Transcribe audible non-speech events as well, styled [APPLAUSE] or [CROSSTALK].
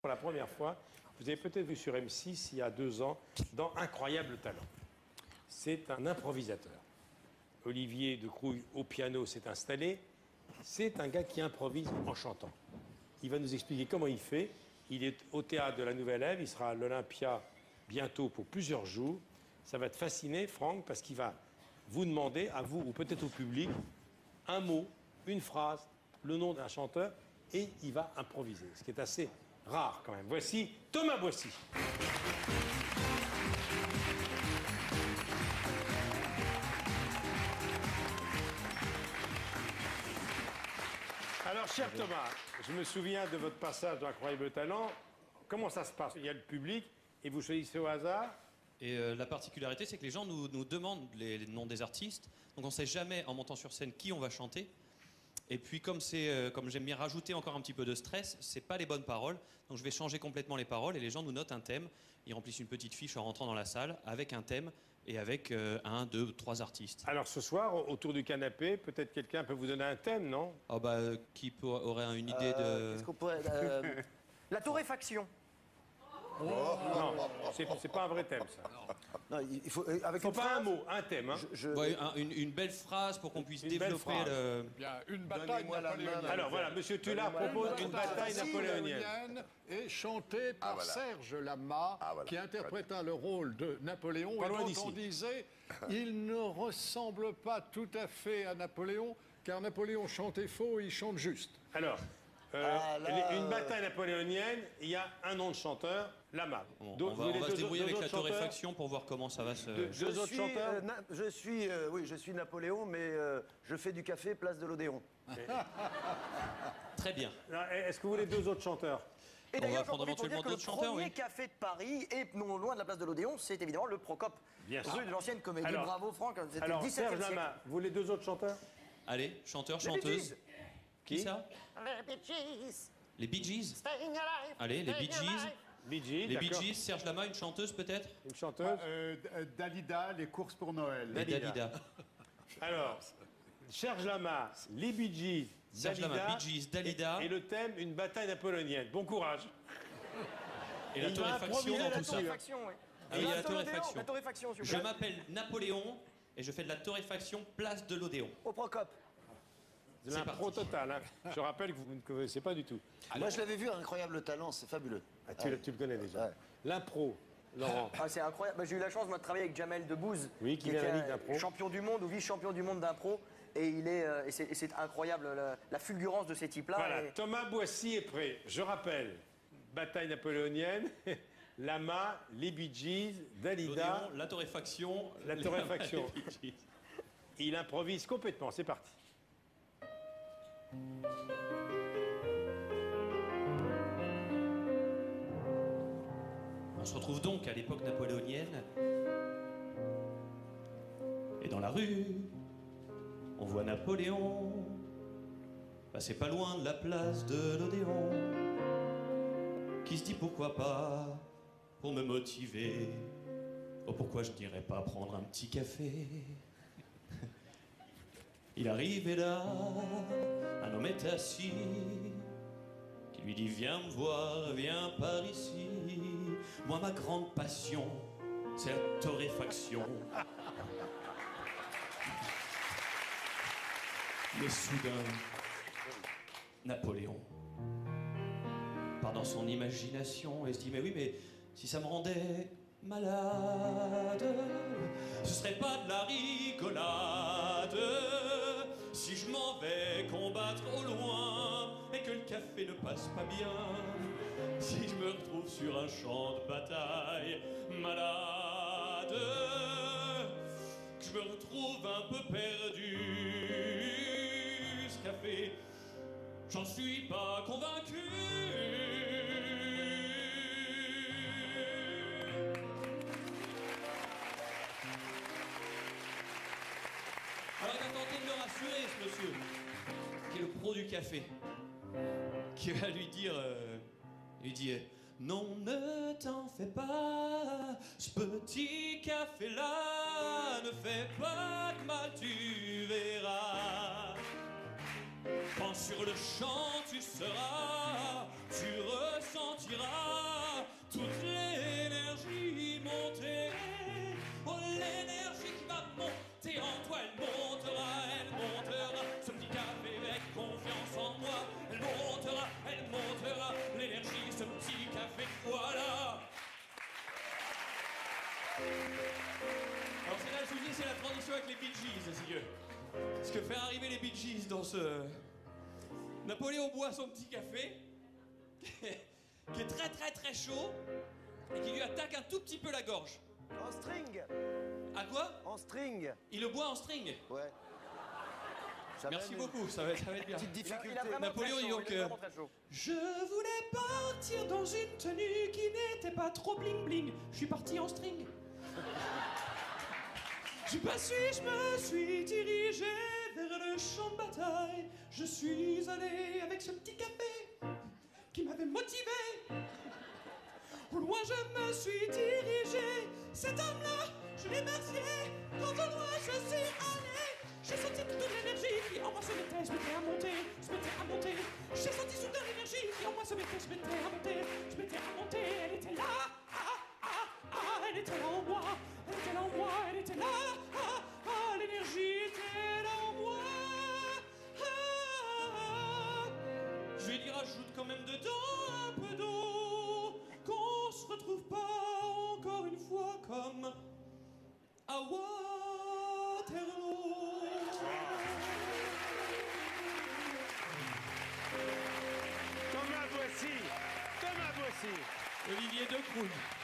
Pour la première fois, vous avez peut-être vu sur M6 il y a deux ans dans Incroyable Talent. C'est un improvisateur. Olivier de Crouille au piano s'est installé. C'est un gars qui improvise en chantant. Il va nous expliquer comment il fait. Il est au théâtre de la Nouvelle Ève, il sera à l'Olympia bientôt pour plusieurs jours. Ça va te fasciner, Franck, parce qu'il va vous demander, à vous ou peut-être au public, un mot, une phrase, le nom d'un chanteur, et il va improviser, ce qui est assez rare quand même. Voici Thomas Boissy. Alors, cher Thomas, je me souviens de votre passage dans Incroyable Talent. Comment ça se passe? Il y a le public et vous choisissez au hasard? Et euh, la particularité, c'est que les gens nous, demandent les noms des artistes. Donc on ne sait jamais, en montant sur scène, qui on va chanter. Et puis comme c'est, euh, comme j'aime bien rajouter encore un petit peu de stress, c'est pas les bonnes paroles. Donc je vais changer complètement les paroles et les gens nous notent un thème. Ils remplissent une petite fiche en rentrant dans la salle avec un thème et avec euh, un, deux, trois artistes. Alors ce soir, autour du canapé, peut-être quelqu'un peut vous donner un thème, non? Ah bah, euh, qui peut- aurait une idée Euh, de... Qu'est-ce qu'on pourrait. euh, [LAUGHS] la torréfaction. Non, c'est c'est pas un vrai thème, ça. Non, il il faut. euh, Avec Faut une pas phrase, un mot, un thème. Hein. je- Ouais, un- une, une belle phrase pour qu'on puisse Une développer phrase. le... Bien, une bataille napoléonienne. Alors voilà, Monsieur Tullard propose une bataille napoléonienne. est chantée par voilà. Serge Lama, Ah, voilà. qui interpréta le rôle de Napoléon. Pas et loin dont d'ici. on disait, il ne ressemble pas tout à fait à Napoléon, car Napoléon chantait faux, il chante juste. Alors, euh, Ah, là, une bataille napoléonienne, il y a un nom de chanteur, Lama. Bon, Donc, on vous va, on voulez va deux- se débrouiller deux avec la torréfaction pour voir comment ça va se... Deux- je deux autres suis, chanteurs euh, na- je suis, euh, oui, je suis Napoléon, mais euh, je fais du café place de l'Odéon. [LAUGHS] Très bien. Non, Est-ce que vous voulez deux autres chanteurs? Et On va prendre éventuellement le d'autres chanteurs, premier oui. café de Paris, et non loin de la place de l'Odéon, c'est évidemment le Procope. Bien sûr. Rue de l'ancienne comédie. Alors- Bravo, Franck. C'était le Alors, 17e Serge. Lama, vous voulez deux autres chanteurs? Allez, chanteur, chanteuse. Qui ça Les Bee Gees, Les Bee Gees staying alive. Allez, les Bee Gees. Bee Gees, Les Bee d'accord. Gees, Serge Lama, une chanteuse peut-être Une chanteuse Euh, Dalida, les courses pour Noël. Et Dalida. Dalida. [LAUGHS] Alors, Serge Lama, les Bee Gees, Serge Dalida, Lama, Bee Gees, Dalida. Et, et le thème, une bataille napoléonienne. Bon courage. [LAUGHS] Et la il va torréfaction improviser dans La tout ça. torréfaction, oui. Ah oui, il y a la torréfaction. La torréfaction, s'il vous Je plaît. m'appelle Napoléon et je fais de la torréfaction place de l'Odéon. Au Procope. C'est l'impro total. hein. Je rappelle que vous ne connaissez pas du tout. Moi, je l'avais vu, un incroyable talent, c'est fabuleux. Ah, tu, le- tu le connais déjà. Ouais. L'impro, Laurent. Ah, c'est incroyable. Bah, J'ai eu la chance moi, de travailler avec Jamel Debbouze, Oui, qui champion du monde ou vice-champion du monde d'impro. Et il est, euh, et c'est incroyable la, la fulgurance de ces types-là. Voilà, Et- Thomas Boissy est prêt. Je rappelle, bataille napoléonienne, [LAUGHS] Lama, les Bee Gees, Dalida. La torréfaction. La torréfaction. [LAUGHS] Il improvise complètement. C'est parti. On se retrouve donc à l'époque napoléonienne. Et dans la rue, on voit Napoléon passer pas loin de la place de l'Odéon. Qui se dit pourquoi pas, pour me motiver. Oh, pourquoi je n'irais pas prendre un petit café? Il arrive et là, est assis qui lui dit Viens me voir, viens par ici. Moi, ma grande passion, c'est la torréfaction. Mais soudain, Napoléon part dans son imagination et se dit Mais oui, mais si ça me rendait malade, ce serait pas de la rigolade. Si je m'en vais café ne passe pas bien, si je me retrouve sur un champ de bataille malade, que je me retrouve un peu perdu, ce café, j'en suis pas convaincu. Alors il va tenter de le rassurer, ce monsieur, qui est le pro du café, qui va lui dire, euh, lui dit, non, ne t'en fais pas, ce petit café-là ne fait pas de mal, tu verras. Quand sur le champ tu seras, tu ressentiras avec les Bee Gees, si Dieu. Ce que fait arriver les Bee Gees dans ce... Napoléon boit son petit café, [LAUGHS] qui est très très très chaud, et qui lui attaque un tout petit peu la gorge. En string À quoi? En string Il le boit en string. Ouais. Ça Merci beaucoup, ça va, ça va être bien. Petite Il a- difficulté. il a vraiment Napoléon, chaud, donc, euh, vraiment très chaud. Je voulais partir dans une tenue qui n'était pas trop bling bling. Je suis parti en string. J'ai pas su, je me suis dirigé vers le champ de bataille. Je suis allé avec ce petit café qui m'avait motivé. Au loin, je me suis dirigé. Cet homme-là, je l'ai remercié. Quand au loin, je suis allé. J'ai senti toute l'énergie qui en moi se mettait, se mettait à monter, se mettait à monter. J'ai senti soudain l'énergie qui en moi se mettait, se mettait à monter, se mettait à monter. Elle était là, ah, ah, ah, elle était là en moi, elle en moi, elle était là, ah, ah, l'énergie était là en moi. Ah, ah. Je vais dire, ajoute quand même dedans un peu d'eau, qu'on se retrouve pas encore une fois comme à Waterloo. Thomas Boissy Thomas Boissy Olivier Decrouille.